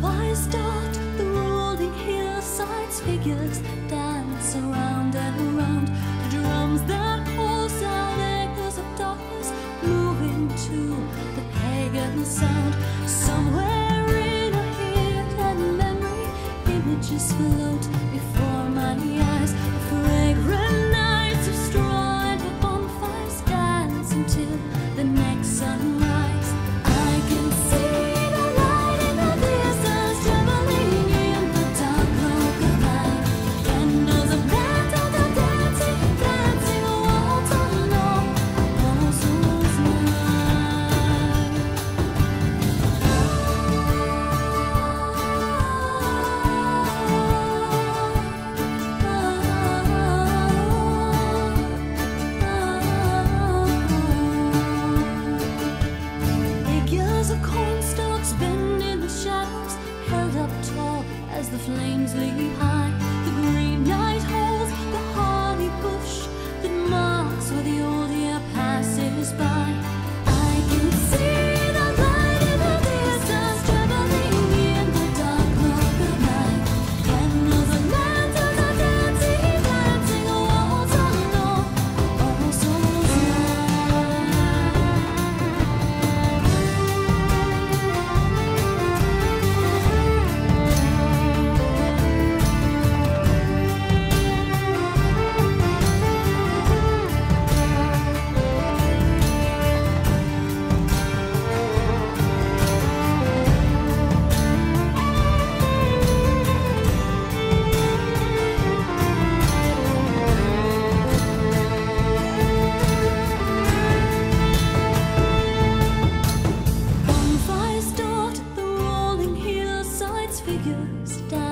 Bonfires dot the rolling hillsides figures dance around and around. of cornstalks bend in the shadows, held up tall as the flames leap high. The green night. figures down.